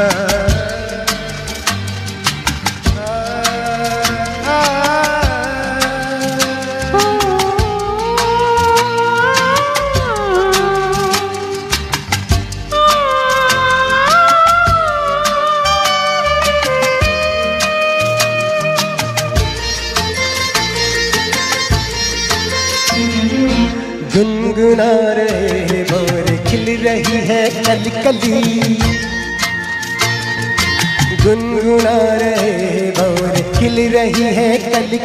Uh, गुनगुना रहे मोर खिल रही है कल कली। गुनगुना रहे मोर खिल रही है कली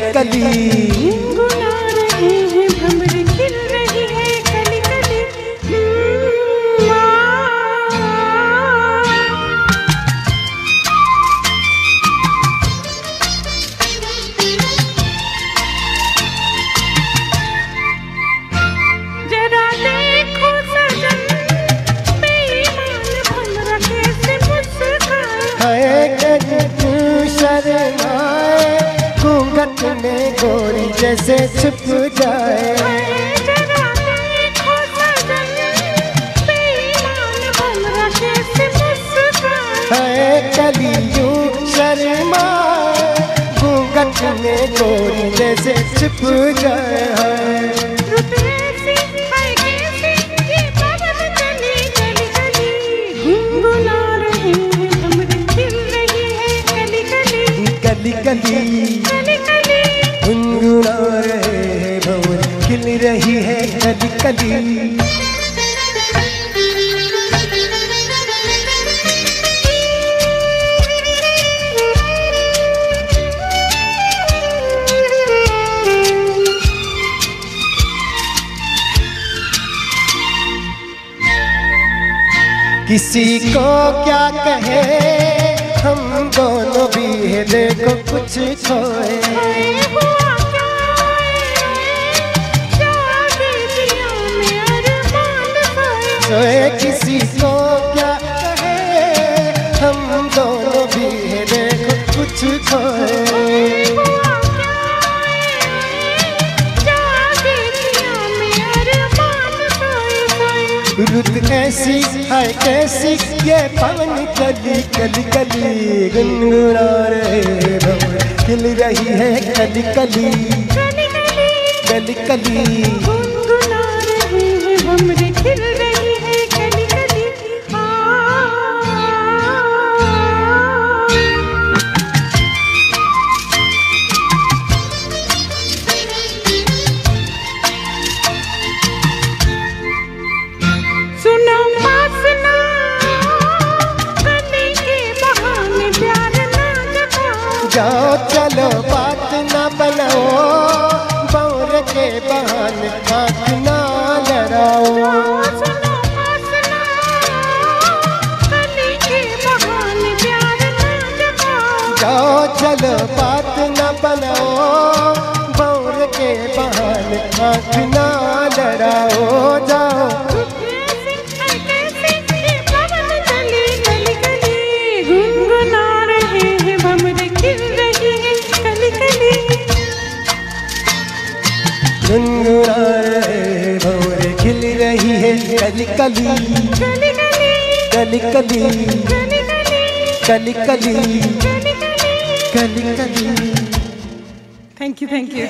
कली। जैसे आए, घूंघट में गोरी जैसे छुप जाए। है कलियू शर्मा, घूंघट में गोरी जैसे छुप जाए। गुनगुना रहे हैं भंवर खिल रही है कली कली। किसी को क्या कहे? हम दोनों भी है, देखो कुछ खोए सोए किसी को क्या कहे? हम दोनों भी है, देखो कुछ खोए ऐसी है कैसी? ये पवन कली कली कली गुनगुना रहे खिल रही है कली कली कली कली गुनगुना रहे हैं भंवरे खिल रही है आँख ना लड़ाओ जाओ। गुनगुना रहे खिल रही है कली कली गुनगुना रहे भौर खिल रही है कली कली कली कली कली कली कली कली कली कली कली कली कली कली थैंक यू थैंक यू